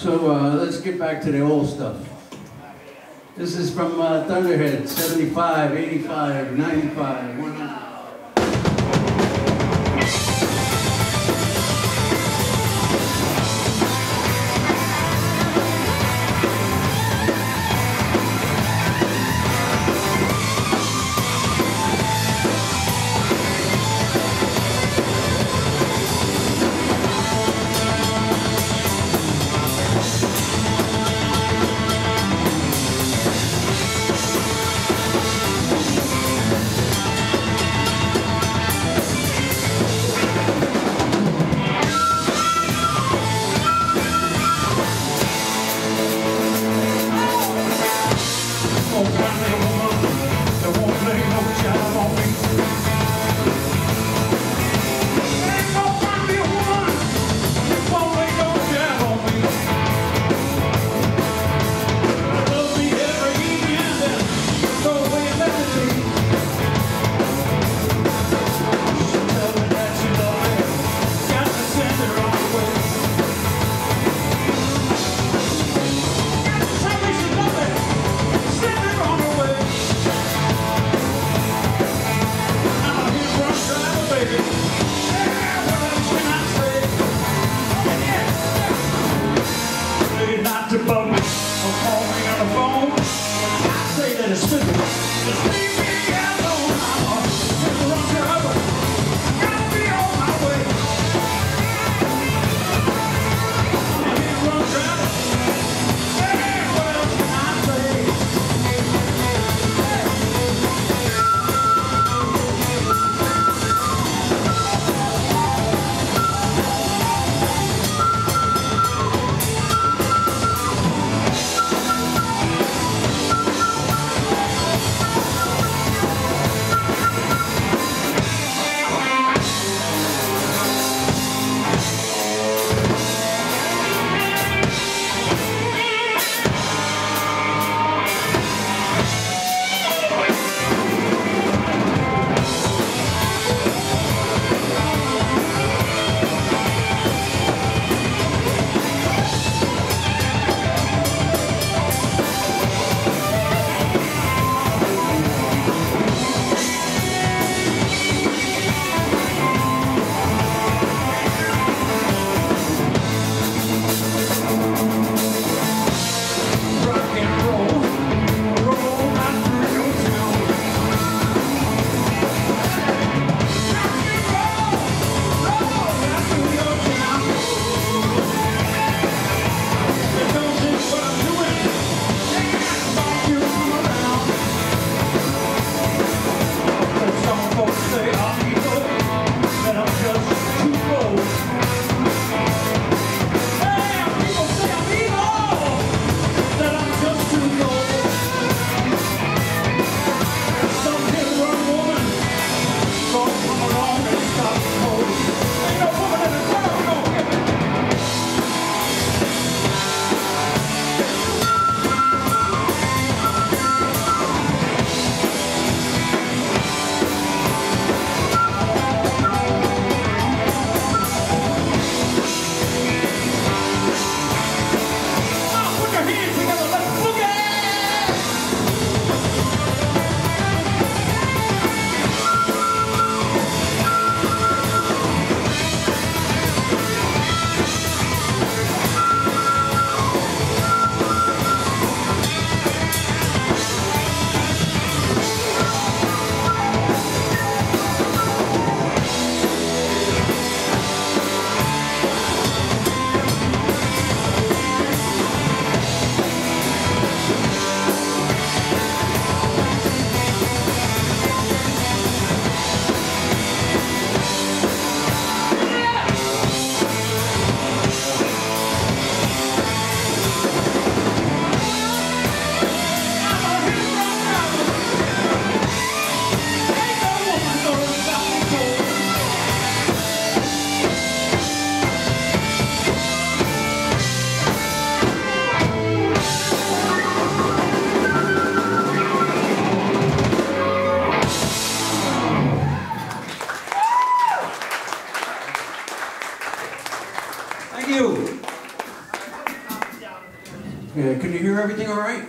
So uh, let's get back to the old stuff. This is from uh, Thunderhead, 75, 85, 95, 100. Thank you. You. Can you hear everything all right?